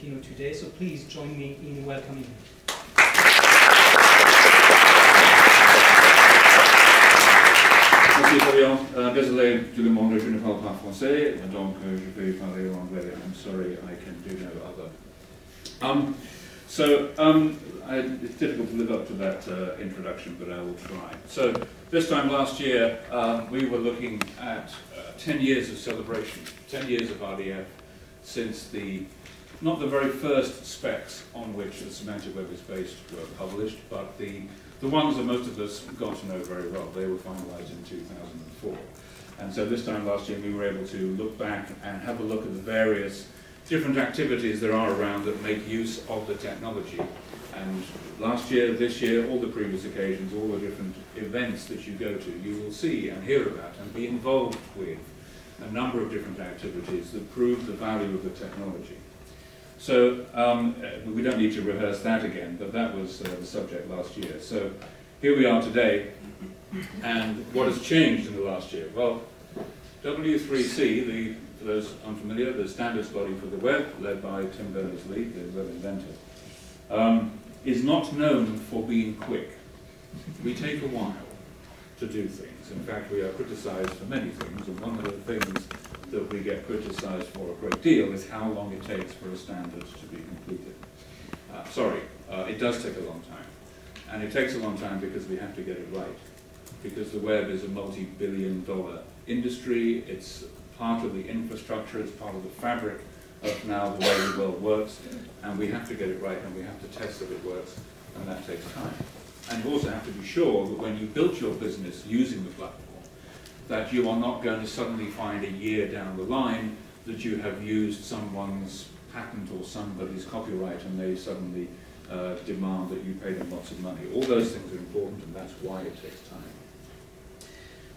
keynote today, so please join me in welcoming him. Merci Florian. Uh, désolé, tout le monde, je ne parle pas français, donc uh, je vais parler anglais. I'm sorry, I can do no other. Um, so, um, I, it's difficult to live up to that uh, introduction, but I will try. So, this time last year, um, we were looking at uh, 10 years of celebration, 10 years of RDF since the, not the very first specs on which the semantic web is based were published, but the, the ones that most of us got to know very well. They were finalized in 2004. And so this time last year, we were able to look back and have a look at the various different activities there are around that make use of the technology. And last year, this year, all the previous occasions, all the different events that you go to, you will see and hear about and be involved with a number of different activities that prove the value of the technology. So um, we don't need to rehearse that again, but that was uh, the subject last year. So here we are today, and what has changed in the last year? Well, W3C, the, for those unfamiliar, the standards body for the web, led by Tim Berners-Lee, the web inventor, um, is not known for being quick. We take a while to do things. In fact, we are criticized for many things, and one of the things that we get criticized for a great deal is how long it takes for a standard to be completed. Uh, sorry, uh, it does take a long time. And it takes a long time because we have to get it right. Because the web is a multi-billion dollar industry, it's part of the infrastructure, it's part of the fabric of now the way the world works, and we have to get it right and we have to test that it works, and that takes time. And you also have to be sure that when you built your business using the platform, that you are not going to suddenly find a year down the line that you have used someone's patent or somebody's copyright and they suddenly uh, demand that you pay them lots of money. All those things are important and that's why it takes time.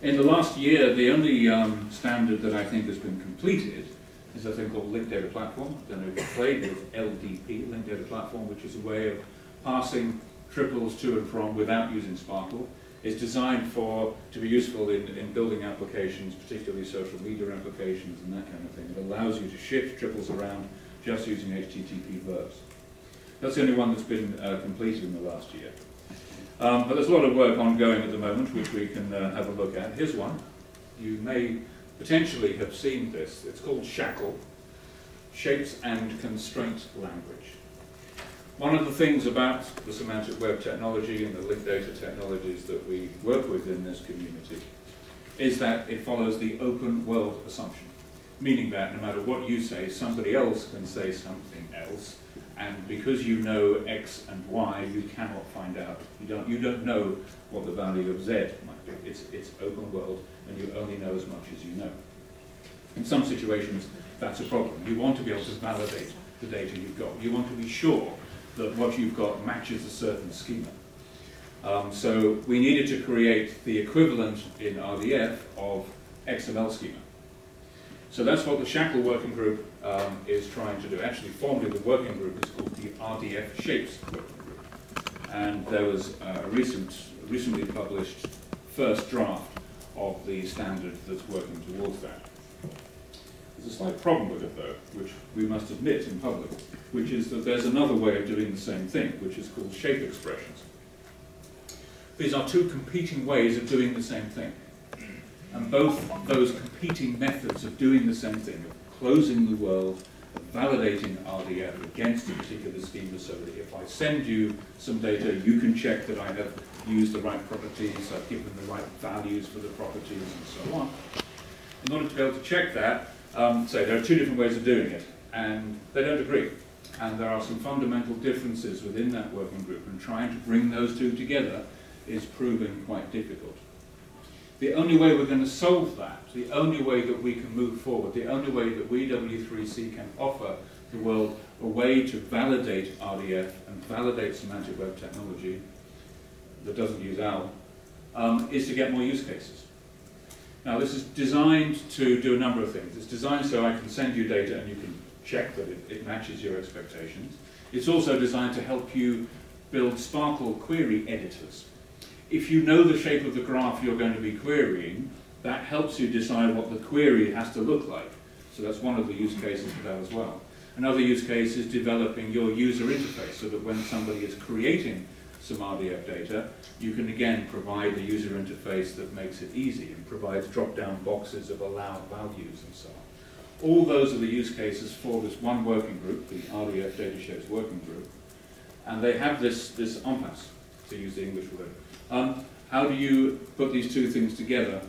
In the last year, the only um, standard that I think has been completed is a thing called Linked Data Platform. I don't played with LDP, Linked Data Platform, which is a way of passing triples to and from without using SPARQL. It's designed for to be useful in, in building applications, particularly social media applications and that kind of thing. It allows you to shift triples around just using HTTP verbs. That's the only one that's been uh, completed in the last year. Um, but there's a lot of work ongoing at the moment, which we can uh, have a look at. Here's one. You may potentially have seen this. It's called SHACL, Shapes and Constraint Language. One of the things about the semantic web technology and the linked data technologies that we work with in this community is that it follows the open world assumption, meaning that no matter what you say, somebody else can say something else, and because you know X and Y, you cannot find out. You don't, you don't know what the value of Z might be. It's, it's open world, and you only know as much as you know. In some situations, that's a problem. You want to be able to validate the data you've got. You want to be sure that what you've got matches a certain schema. Um, so we needed to create the equivalent in RDF of XML schema. So that's what the SHACL working group um, is trying to do. Actually, formally the working group is called the RDF Shapes working group. And there was a recent, recently published first draft of the standard that's working towards that. There's a slight problem with it, though, which we must admit in public, which is that there's another way of doing the same thing, which is called shape expressions. These are two competing ways of doing the same thing. And both those competing methods of doing the same thing, of closing the world, of validating RDF against a particular schema so that if I send you some data, you can check that I have used the right properties, I've given the right values for the properties, and so on. In order to be able to check that, um, so there are two different ways of doing it, and they don't agree. And there are some fundamental differences within that working group, and trying to bring those two together is proving quite difficult. The only way we're going to solve that, the only way that we can move forward, the only way that we, W3C, can offer the world a way to validate RDF and validate semantic web technology that doesn't use OWL, um, is to get more use cases. Now this is designed to do a number of things. It's designed so I can send you data and you can check that it, it matches your expectations. It's also designed to help you build SPARQL query editors. If you know the shape of the graph you're going to be querying, that helps you decide what the query has to look like. So that's one of the use cases for that as well. Another use case is developing your user interface so that when somebody is creating some RDF data, you can again provide a user interface that makes it easy and provides drop-down boxes of allowed values and so on. All those are the use cases for this one working group, the RDF Data Shapes Working Group, and they have this, this impasse, to use the English word. Um, how do you put these two things together?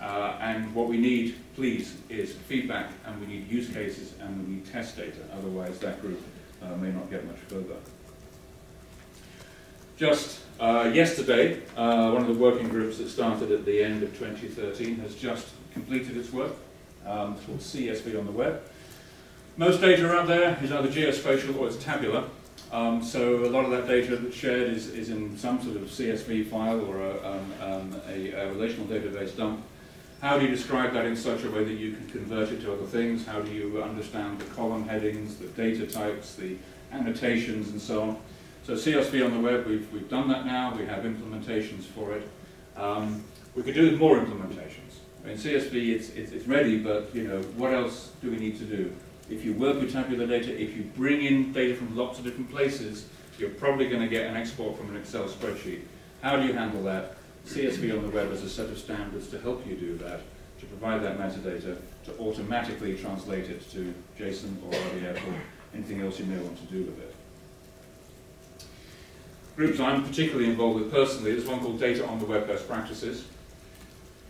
Uh, and what we need, please, is feedback, and we need use cases, and we need test data. Otherwise, that group uh, may not get much further. Just uh, yesterday, uh, one of the working groups that started at the end of 2013 has just completed its work. Um, it's called CSV on the web. Most data out there is either geospatial or it's tabular. Um, so a lot of that data that's shared is, is in some sort of CSV file or a, um, um, a, a relational database dump. How do you describe that in such a way that you can convert it to other things? How do you understand the column headings, the data types, the annotations, and so on? So CSV on the web, we've, we've done that now. We have implementations for it. Um, we could do more implementations. I mean, CSV, it's, it's, it's ready, but you know, what else do we need to do? If you work with tabular data, if you bring in data from lots of different places, you're probably going to get an export from an Excel spreadsheet. How do you handle that? CSV on the web has a set of standards to help you do that, to provide that metadata, to automatically translate it to JSON or RDF or anything else you may want to do with it groups I'm particularly involved with personally, there's one called Data on the Web Best Practices.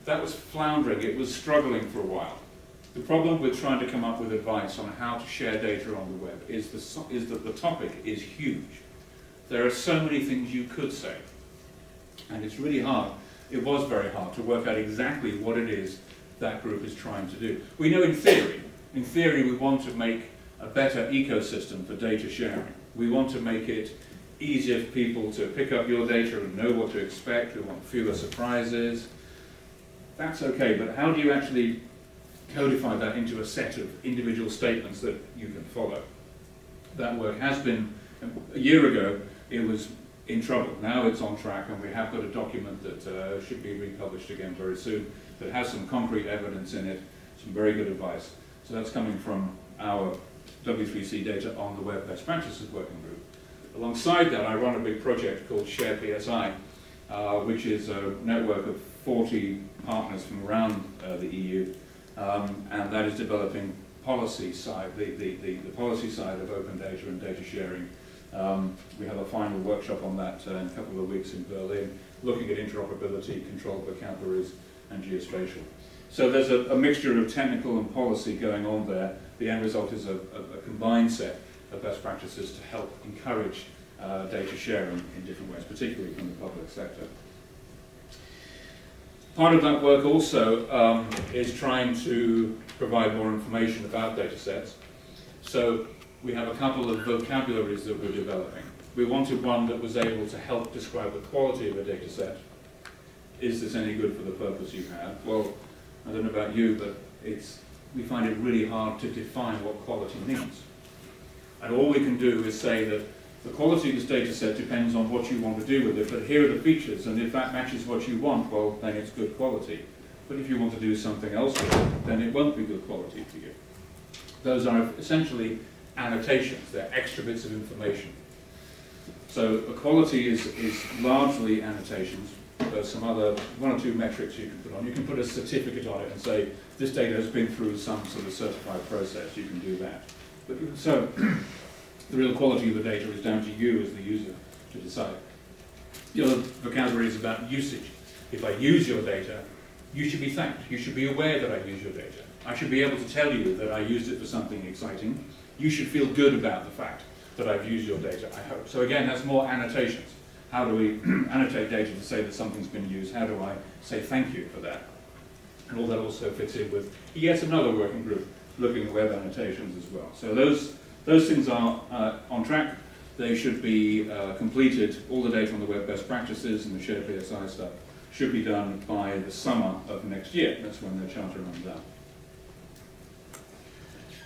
That was floundering, it was struggling for a while. The problem with trying to come up with advice on how to share data on the web is, the, is that the topic is huge. There are so many things you could say. And it's really hard, it was very hard to work out exactly what it is that group is trying to do. We know in theory, in theory we want to make a better ecosystem for data sharing. We want to make it easier for people to pick up your data and know what to expect, we want fewer surprises. That's okay, but how do you actually codify that into a set of individual statements that you can follow? That work has been, a year ago, it was in trouble. Now it's on track and we have got a document that uh, should be republished again very soon that has some concrete evidence in it, some very good advice. So that's coming from our W3C data on the web best practices working group. Alongside that, I run a big project called Share PSI, uh, which is a network of 40 partners from around uh, the EU, um, and that is developing policy side, the, the, the, the, policy side of open data and data sharing. Um, we have a final workshop on that uh, in a couple of weeks in Berlin, looking at interoperability, controlled vocabularies, and geospatial. So there's a, a, mixture of technical and policy going on there. The end result is a, a, a combined set of best practices to help encourage uh, data sharing in different ways, particularly from the public sector. Part of that work also um, is trying to provide more information about data sets. So we have a couple of vocabularies that we're developing. We wanted one that was able to help describe the quality of a data set. Is this any good for the purpose you have? Well, I don't know about you, but it's, we find it really hard to define what quality means. And all we can do is say that the quality of this data set depends on what you want to do with it, but here are the features, and if that matches what you want, well, then it's good quality. But if you want to do something else with it, then it won't be good quality for you. Those are essentially annotations, they're extra bits of information. So the quality is, is largely annotations. There's some other, one or two metrics you can put on. You can put a certificate on it and say, this data has been through some sort of certified process. You can do that. But, so the real quality of the data is down to you as the user to decide. The other vocabulary is about usage. If I use your data, you should be thanked. You should be aware that I use your data. I should be able to tell you that I used it for something exciting. You should feel good about the fact that I've used your data, I hope. So again, that's more annotations. How do we annotate data to say that something's been used? How do I say thank you for that? And all that also fits in with yet another working group looking at web annotations as well. So those, those things are uh, on track. They should be uh, completed. All the data on the web best practices and the shared PSI stuff should be done by the summer of next year. That's when the charter runs out.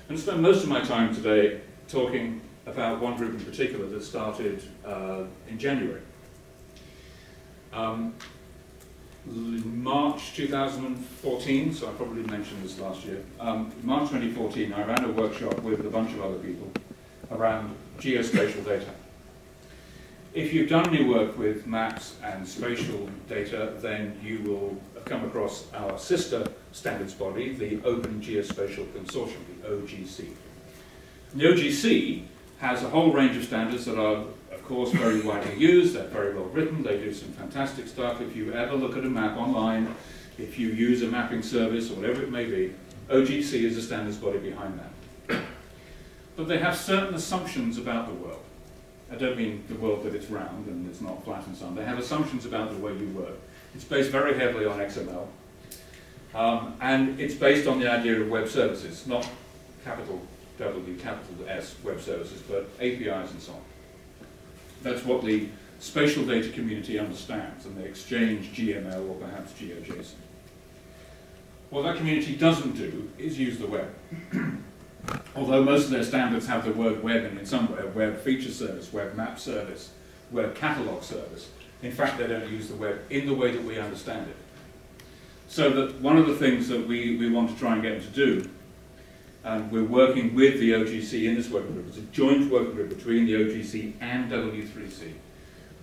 To spend most of my time today talking about one group in particular that started uh, in January. Um, March 2014, so I probably mentioned this last year. Um, March 2014, I ran a workshop with a bunch of other people around geospatial data. If you've done any work with maps and spatial data, then you will have come across our sister standards body, the Open Geospatial Consortium, the OGC. The OGC has a whole range of standards that are, of course, very widely used, they're very well written, they do some fantastic stuff. If you ever look at a map online, if you use a mapping service or whatever it may be, OGC is the standards body behind that. But they have certain assumptions about the world. I don't mean the world that it's round and it's not flat and so on. They have assumptions about the way you work. It's based very heavily on XML. Um, and it's based on the idea of web services, not capital W, capital S web services, but APIs and so on. That's what the spatial data community understands, and they exchange GML or perhaps GeoJSON. What that community doesn't do is use the web. Although most of their standards have the word web in it somewhere, web feature service, web map service, web catalog service. In fact, they don't use the web in the way that we understand it. So that one of the things that we, we want to try and get them to do, and we're working with the OGC in this working group, it's a joint working group between the OGC and W3C.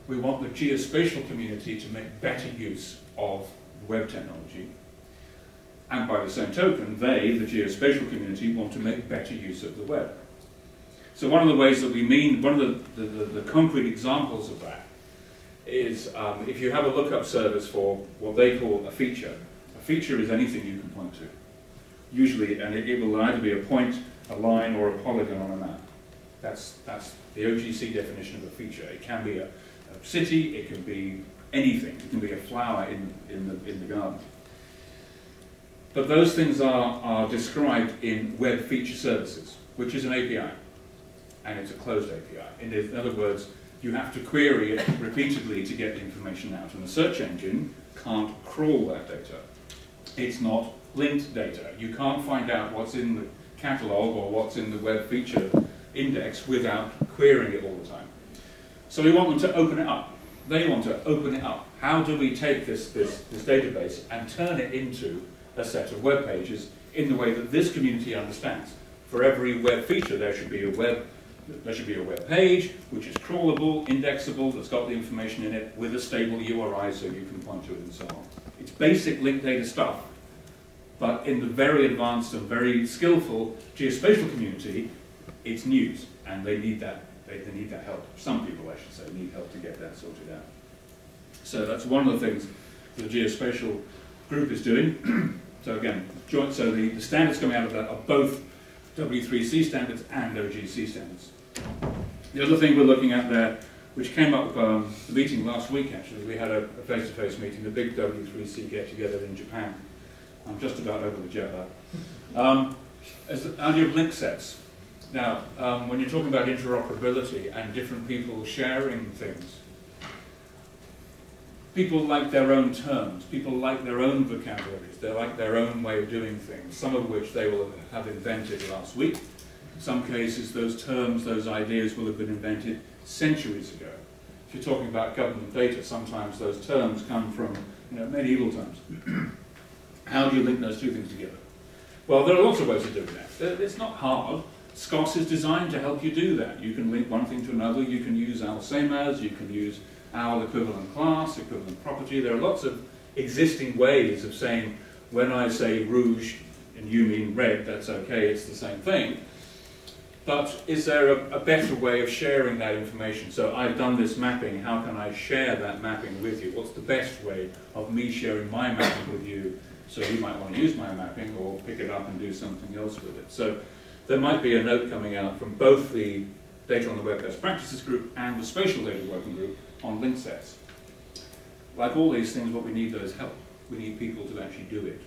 We want the geospatial community to make better use of web technology and by the same token, they, the geospatial community, want to make better use of the web. So one of the ways that we mean, one of the, the, the, concrete examples of that is um, if you have a lookup service for what they call a feature, a feature is anything you can point to. Usually, and it, will either be a point, a line, or a polygon on a map. That's, that's the OGC definition of a feature. It can be a, a city, it can be anything. It can be a flower in, in, the, in the garden. But those things are, are described in web feature services, which is an API, and it's a closed API. In other words, you have to query it repeatedly to get the information out, and the search engine can't crawl that data. It's not linked data. You can't find out what's in the catalog or what's in the web feature index without querying it all the time. So we want them to open it up. They want to open it up. How do we take this, this, this database and turn it into a set of web pages in the way that this community understands. For every web feature, there should be a web there should be a web page which is crawlable, indexable, that's got the information in it with a stable URI so you can point to it and so on. It's basic linked data stuff, but in the very advanced and very skillful geospatial community, it's news, and they need that. They, they need that help. Some people, I should say, need help to get that sorted out. So that's one of the things the geospatial group is doing. so again, joint, so the, the standards coming out of that are both W3C standards and OGC standards. The other thing we're looking at there, which came up um, the meeting last week actually, we had a face-to-face -face meeting, the big W3C get-together in Japan. I'm just about over the jet lag. Um, as the idea of link sets. Now, um, when you're talking about interoperability and different people sharing things, people like their own terms, people like their own vocabularies, they like their own way of doing things, some of which they will have invented last week. In some cases, those terms, those ideas will have been invented centuries ago. If you're talking about government data, sometimes those terms come from you know, medieval times. How do you link those two things together? Well, there are lots of ways of doing that. It's not hard. SKOS is designed to help you do that. You can link one thing to another. You can use as. You can use OWL equivalent class, equivalent property. There are lots of existing ways of saying, when I say rouge and you mean red, that's okay, it's the same thing. But is there a, a, better way of sharing that information? So I've done this mapping, how can I share that mapping with you? What's the best way of me sharing my mapping with you so you might want to use my mapping or pick it up and do something else with it? So there might be a note coming out from both the Data on the Web Best Practices group and the Spatial Data Working Group on link sets. Like all these things, what we need though is help. We need people to actually do it.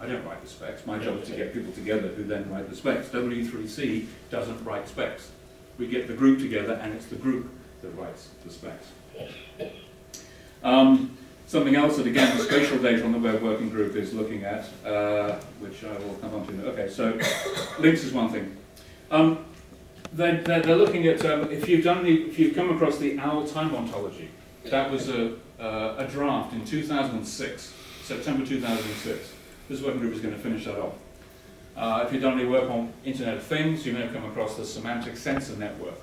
I don't write the specs. My job is to get people together who then write the specs. W3C doesn't write specs. We get the group together and it's the group that writes the specs. Um, something else that again the spatial data on the web working group is looking at, uh, which I will come on to. Okay, so links is one thing. Um, they're, they're, they're looking at, um, if you've done the, if you've come across the OWL time ontology, that was a, uh, a draft in 2006, September 2006. This working group is going to finish that off. Uh, if you've done any work on Internet of Things, you may have come across the Semantic Sensor Network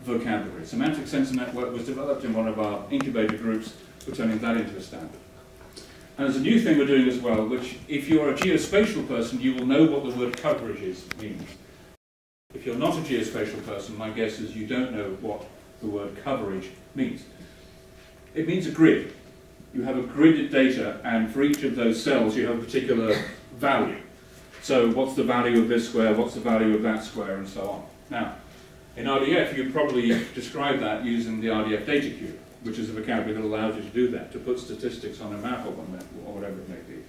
vocabulary. Semantic Sensor Network was developed in one of our incubator groups. We're turning that into a standard. And there's a new thing we're doing as well, which if you're a geospatial person, you will know what the word coverages means. If you're not a geospatial person, my guess is you don't know what the word coverage means. It means a grid. You have a gridded data, and for each of those cells, you have a particular value. So what's the value of this square, what's the value of that square, and so on. Now, in RDF, you probably describe that using the RDF data cube which is a vocabulary that allows you to do that, to put statistics on a map or, whatever it may be.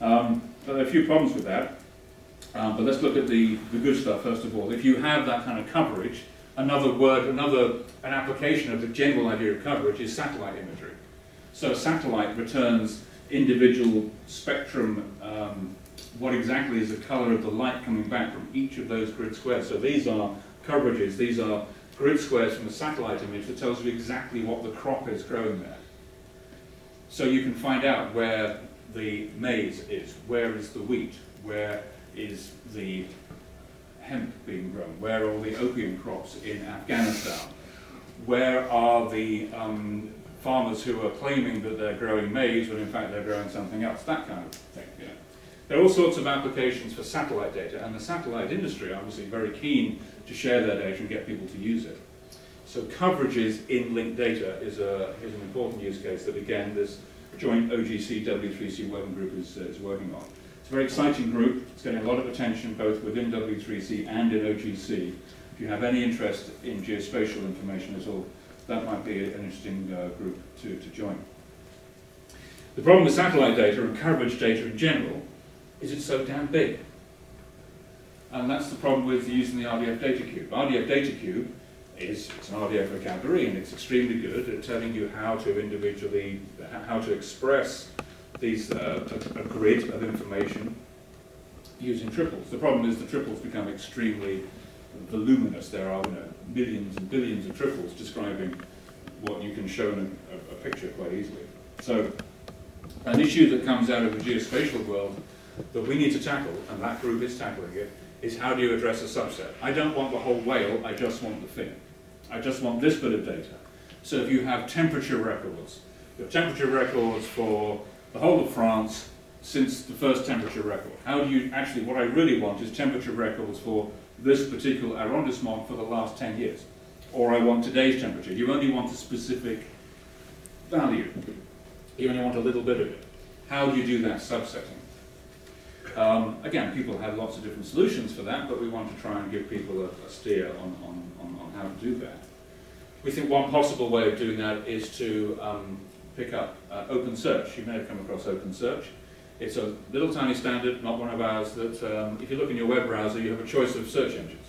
Um, there are a few problems with that, um, but let's look at the, the good stuff first of all. If you have that kind of coverage, another word, another an application of the general idea of coverage is satellite imagery. So a satellite returns individual spectrum, um, what exactly is the color of the light coming back from each of those grid squares. So these are coverages, these are grid squares from a satellite image that tells you exactly what the crop is growing there. So you can find out where the maize is, where is the wheat, where is the hemp being grown, where are the opium crops in Afghanistan, where are the um, farmers who are claiming that they're growing maize when in fact they're growing something else, that kind of thing. Yeah. There are all sorts of applications for satellite data, and the satellite industry are obviously very keen to share their data and get people to use it. So coverages in linked data is, a, is an important use case that, again, this joint OGC W3C working group is, uh, is working on. It's a very exciting group. It's getting a lot of attention both within W3C and in OGC. If you have any interest in geospatial information at all, that might be an interesting uh, group to, to join. The problem with satellite data and coverage data in general is it's so damn big. And that's the problem with using the RDF data cube. RDF data cube is it's an RDF vocabulary and it's extremely good at telling you how to individually, how to express these, uh, a, grid of information using triples. The problem is the triples become extremely voluminous. There are you know, millions and billions of triples describing what you can show in a, a, picture quite easily. So an issue that comes out of the geospatial world that we need to tackle, and that group is tackling it, is how do you address a subset? I don't want the whole whale, I just want the fin. I just want this bit of data. So if you have temperature records, you have temperature records for the whole of France since the first temperature record. How do you actually, what I really want is temperature records for this particular arrondissement for the last 10 years. Or I want today's temperature. You only want a specific value. You only want a little bit of it. How do you do that subsetting? Um, again, people have lots of different solutions for that, but we want to try and give people a, a steer on, on, on, on, how to do that. We think one possible way of doing that is to um, pick up uh, OpenSearch. You may have come across OpenSearch. It's a little tiny standard, not one of ours, that um, if you look in your web browser, you have a choice of search engines.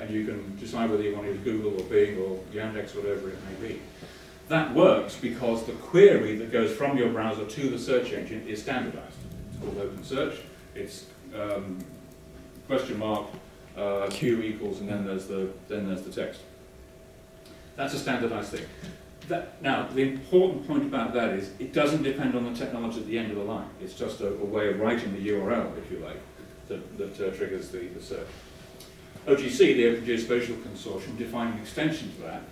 And you can decide whether you want to use Google or Bing or Yandex, whatever it may be. That works because the query that goes from your browser to the search engine is standardized. It's called open search. It's um, question mark uh, q equals, and then there's the then there's the text. That's a standardized thing. That, now, the important point about that is it doesn't depend on the technology at the end of the line. It's just a, a way of writing the URL, if you like, that, that uh, triggers the, the search. OGC, the Open Geospatial Consortium, defined an extension to that.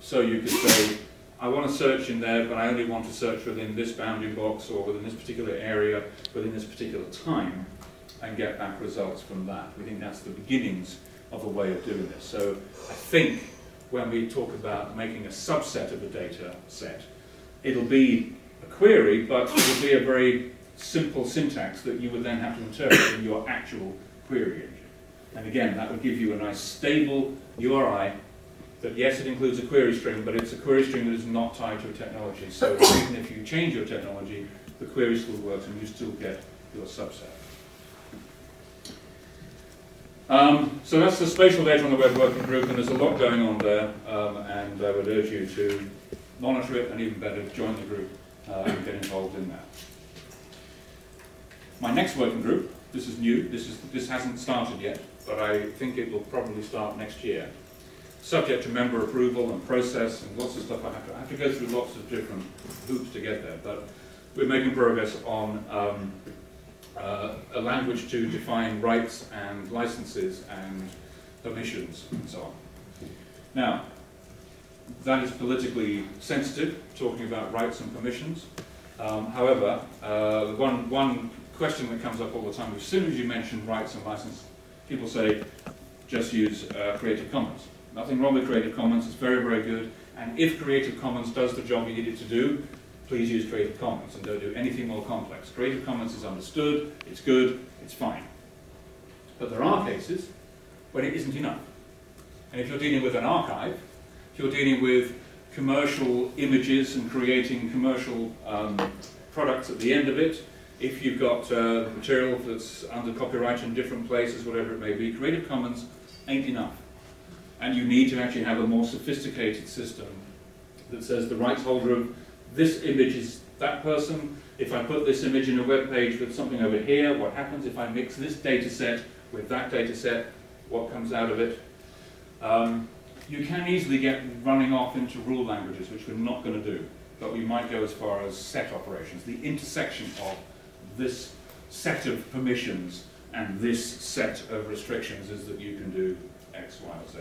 So you could say, I want to search in there, but I only want to search within this bounding box or within this particular area, within this particular time, and get back results from that. We think that's the beginnings of a way of doing this. So I think when we talk about making a subset of a data set, it'll be a query, but it'll be a very simple syntax that you would then have to interpret in your actual query engine. And again, that would give you a nice stable URI that yes, it includes a query string, but it's a query string that is not tied to a technology. So even if you change your technology, the query still works and you still get your subset. Um, so that's the spatial data on the web working group, and there's a lot going on there, um, and I would urge you to monitor it, and even better, join the group uh, and get involved in that. My next working group, this is new, this, is, this hasn't started yet, but I think it will probably start next year. subject to member approval and process and lots of stuff. I have to, I have to go through lots of different hoops to get there, but we're making progress on um, uh, a language to define rights and licenses and permissions and so on. Now, that is politically sensitive, talking about rights and permissions. Um, however, uh, one, one question that comes up all the time, as soon as you mention rights and license, people say, just use uh, Creative Commons. Nothing wrong with Creative Commons, it's very, very good. And if Creative Commons does the job you need it to do, please use Creative Commons and don't do anything more complex. Creative Commons is understood, it's good, it's fine. But there are cases when it isn't enough. And if you're dealing with an archive, if you're dealing with commercial images and creating commercial um, products at the end of it, if you've got uh, material that's under copyright in different places, whatever it may be, Creative Commons ain't enough. And you need to actually have a more sophisticated system that says the rights holder of this image is that person. If I put this image in a web page with something over here, what happens if I mix this data set with that data set? What comes out of it? Um, you can easily get running off into rule languages, which we're not going to do. But we might go as far as set operations, the intersection of this set of permissions and this set of restrictions is that you can do X, Y, or Z.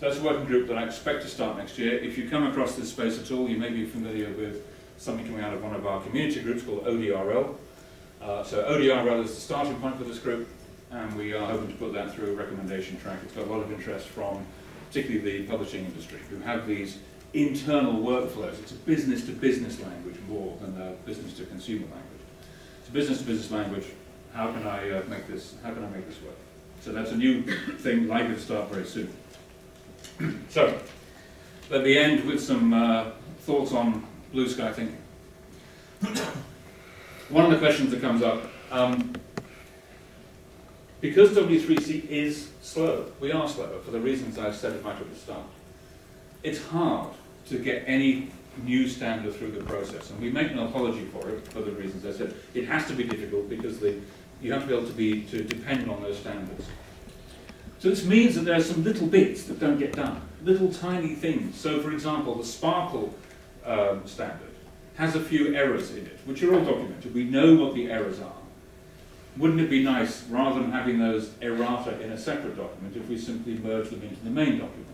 That's a working group that I expect to start next year. If you come across this space at all, you may be familiar with something coming out of one of our community groups called ODRL. Uh, so ODRL is the starting point for this group, and we are hoping to put that through a recommendation track. It's got a lot of interest from particularly the publishing industry, who have these internal workflows. It's a business-to-business -business language more than a business-to-consumer language. It's a business-to-business -business language. How can I uh, make this? How can I make this work? So that's a new thing likely to start very soon. so let me end with some uh, thoughts on blue sky thinking. One of the questions that comes up. Um, because W3C is slow, we are slower for the reasons I've said right at the start. It's hard to get any new standard through the process, and we make no apology for it for the reasons I said. It has to be difficult because the, you have to be able to be to depend on those standards. So this means that there are some little bits that don't get done, little tiny things. So for example, the SPARQL um, standard has a few errors in it, which are all documented. We know what the errors are wouldn't it be nice, rather than having those errata in a separate document, if we simply merge them into the main document?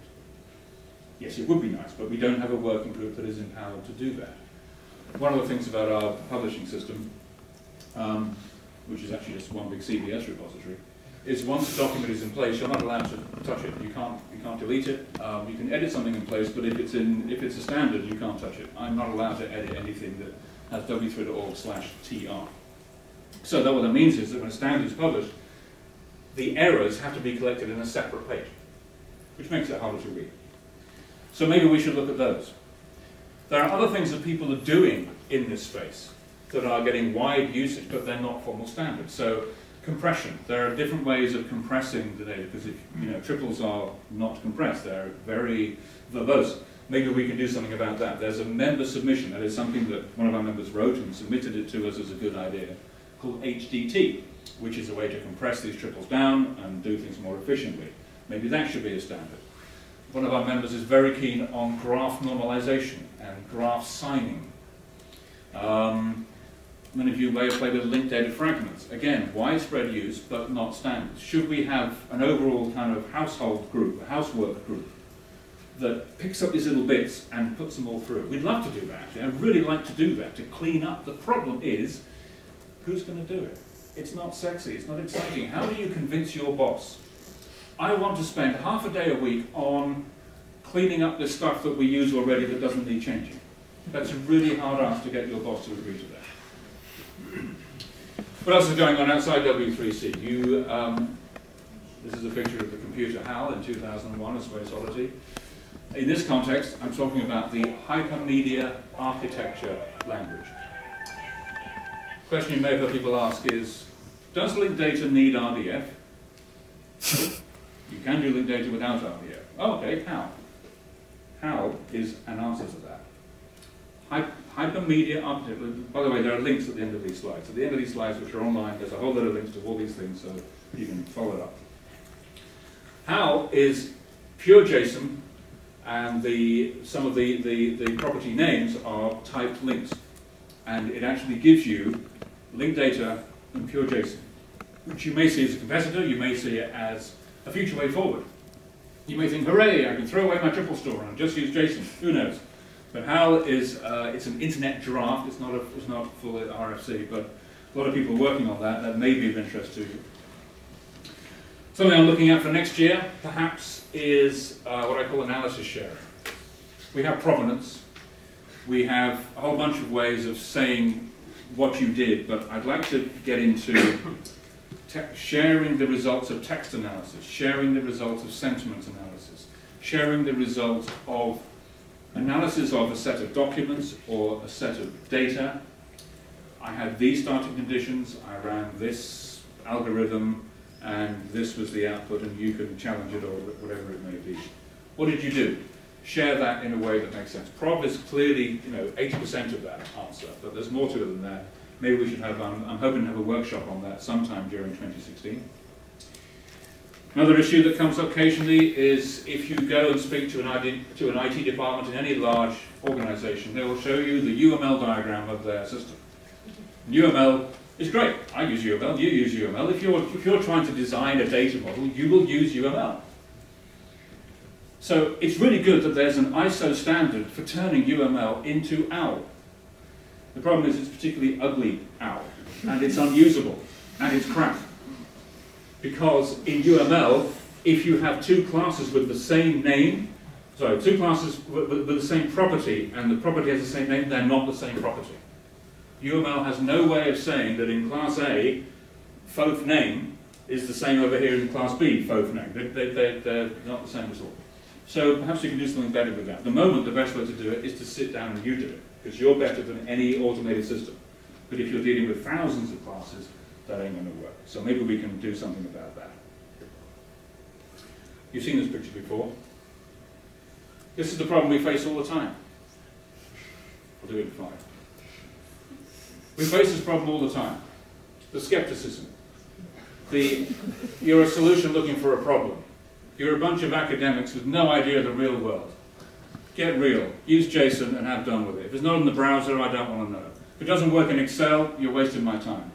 Yes, it would be nice, but we don't have a working group that is empowered to do that. One of the things about our publishing system, um, which is actually just one big CVS repository, is once a document is in place, you're not allowed to touch it. You can't, you can't delete it. Um, you can edit something in place, but if it's in, if it's a standard, you can't touch it. I'm not allowed to edit anything that has w3.org slash tr. So that what that means is that when a standard is published, the errors have to be collected in a separate page, which makes it harder to read. So maybe we should look at those. There are other things that people are doing in this space that are getting wide usage, but they're not formal standards. So compression. There are different ways of compressing the data, because if you know triples are not compressed, they're very verbose. Maybe we can do something about that. There's a member submission, that is something that one of our members wrote and submitted it to us as a good idea called HDT, which is a way to compress these triples down and do things more efficiently. Maybe that should be a standard. One of our members is very keen on graph normalization and graph signing. Um, many of you may have played with linked data fragments. Again, widespread use, but not standard. Should we have an overall kind of household group, a housework group, that picks up these little bits and puts them all through? We'd love to do that. I'd really like to do that, to clean up. The problem is, Who's going to do it? It's not sexy, it's not exciting. How do you convince your boss? I want to spend half a day a week on cleaning up the stuff that we use already that doesn't need changing. That's a really hard ask to get your boss to agree to that. What else is going on outside W3C? You, um, this is a picture of the computer HAL in 2001, a Space Oddity. In this context, I'm talking about the hypermedia architecture language The question you may have heard people ask is, does linked data need RDF? you can do linked data without RDF. Oh, okay, how? How is an answer to that. Hypermedia architecture, by the way, there are links at the end of these slides. At the end of these slides, which are online, there's a whole lot of links to all these things, so you can follow it up. HAL is pure JSON and the, some of the, the, the property names are typed links. And it actually gives you linked data and pure JSON, which you may see as a competitor, you may see it as a future way forward. You may think, hooray, I can throw away my triple store and just use JSON. Who knows? But HAL is, uh, it's an internet draft, it's not, a, it's not full RFC, but a lot of people are working on that, that may be of interest to you. Something I'm looking at for next year, perhaps, is uh, what I call analysis share. We have provenance. We have a whole bunch of ways of saying what you did, but I'd like to get into sharing the results of text analysis, sharing the results of sentiment analysis, sharing the results of analysis of a set of documents or a set of data. I had these starting conditions, I ran this algorithm, and this was the output and you can challenge it or whatever it may be. What did you do? Share that in a way that makes sense. Prov is clearly, you know, 80% of that answer, but there's more to it than that. Maybe we should have, I'm hoping to have a workshop on that sometime during 2016. Another issue that comes up occasionally is if you go and speak to an, IT, to an IT department in any large organization, they will show you the UML diagram of their system. UML is great. I use UML, you use UML. If you're, if you're trying to design a data model, you will use UML. So it's really good that there's an ISO standard for turning UML into OWL. The problem is it's particularly ugly OWL, and it's unusable, and it's crap. Because in UML, if you have two classes with the same name, sorry, two classes with, with, with the same property, and the property has the same name, they're not the same property. UML has no way of saying that in class A, FOAF name is the same over here in class B, FOAF name. They, they, they, they're not the same at all. So perhaps you can do something better with that. At the moment, the best way to do it is to sit down and you do it, because you're better than any automated system. But if you're dealing with thousands of classes, that ain't going to work. So maybe we can do something about that. You've seen this picture before. This is the problem we face all the time. I'll do it in five. We face this problem all the time. The skepticism. The, you're a solution looking for a problem. You're a bunch of academics with no idea of the real world. Get real. Use JSON and have done with it. If it's not in the browser, I don't want to know. If it doesn't work in Excel, you're wasting my time.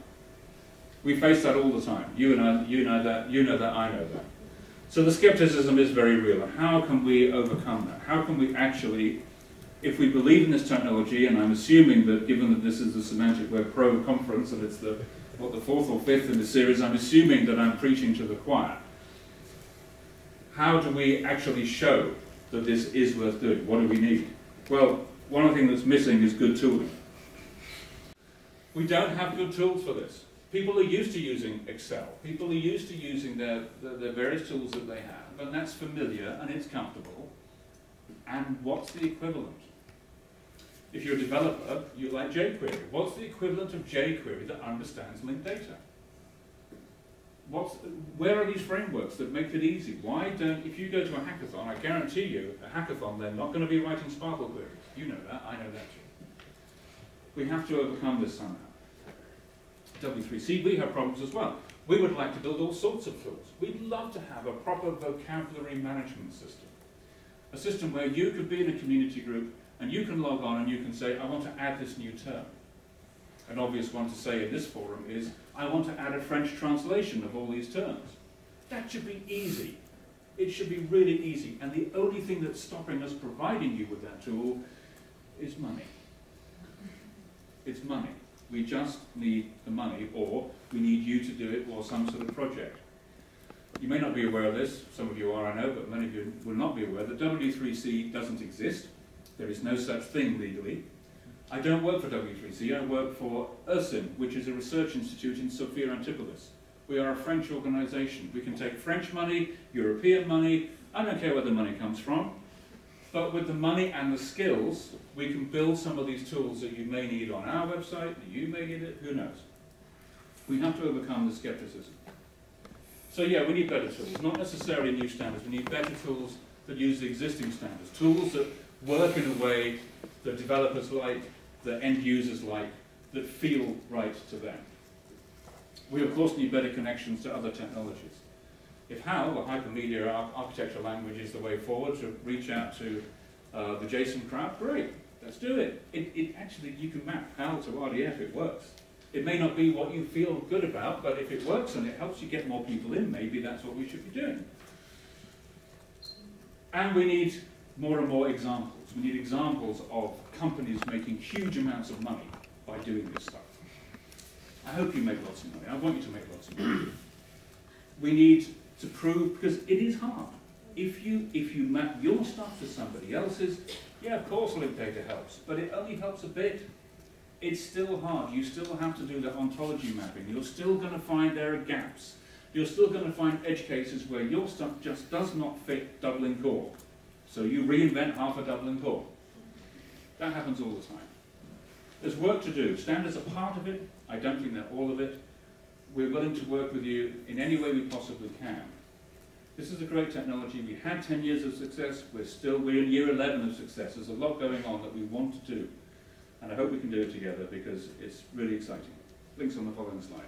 We face that all the time. You and I, you know that, you know that, I know that. So the skepticism is very real. How can we overcome that? How can we actually if we believe in this technology, and I'm assuming that given that this is the Semantic Web Pro conference and it's the what the fourth or fifth in the series, I'm assuming that I'm preaching to the choir. How do we actually show that this is worth doing? What do we need? Well, one thing that's missing is good tooling. We don't have good tools for this. People are used to using Excel. People are used to using their, their, various tools that they have, and that's familiar and it's comfortable. And what's the equivalent? If you're a developer, you like jQuery. What's the equivalent of jQuery that understands linked data? What's, where are these frameworks that make it easy? Why don't, if you go to a hackathon, I guarantee you, a hackathon, they're not going to be writing SPARQL queries. You know that, I know that too. We have to overcome this somehow. W3C, we have problems as well. We would like to build all sorts of tools. We'd love to have a proper vocabulary management system. A system where you could be in a community group and you can log on and you can say, I want to add this new term. An obvious one to say in this forum is, I want to add a French translation of all these terms. That should be easy. It should be really easy. And the only thing that's stopping us providing you with that tool is money. It's money. We just need the money, or we need you to do it, or some sort of project. You may not be aware of this, some of you are, I know, but many of you will not be aware that W3C doesn't exist. There is no such thing legally. I don't work for W3C, I work for ERCIM, which is a research institute in Sophia Antipolis. We are a French organisation. We can take French money, European money, I don't care where the money comes from, but with the money and the skills, we can build some of these tools that you may need on our website, that you may need it, who knows. We have to overcome the skepticism. So yeah, we need better tools, not necessarily new standards, we need better tools that use the existing standards, tools that work in a way that developers like, that end users like, that feel right to them. We of course need better connections to other technologies. If HAL, the hypermedia ar- architecture language, is the way forward to reach out to uh, the JSON crowd, great, let's do it. it. It actually, you can map HAL to RDF, it works. It may not be what you feel good about, but if it works and it helps you get more people in, maybe that's what we should be doing. And we need more and more examples. We need examples of companies making huge amounts of money by doing this stuff. I hope you make lots of money. I want you to make lots of money. We need to prove, because it is hard. If you, if you map your stuff to somebody else's, yeah, of course linked data helps, but it only helps a bit. It's still hard. You still have to do the ontology mapping. You're still going to find there are gaps. You're still going to find edge cases where your stuff just does not fit Dublin core. So you reinvent half a Dublin core. That happens all the time. There's work to do. Standards are part of it. I don't think they're all of it. We're willing to work with you in any way we possibly can. This is a great technology. We had 10 years of success. We're still, we're in year 11 of success. There's a lot going on that we want to do. And I hope we can do it together because it's really exciting. Links on the following slide.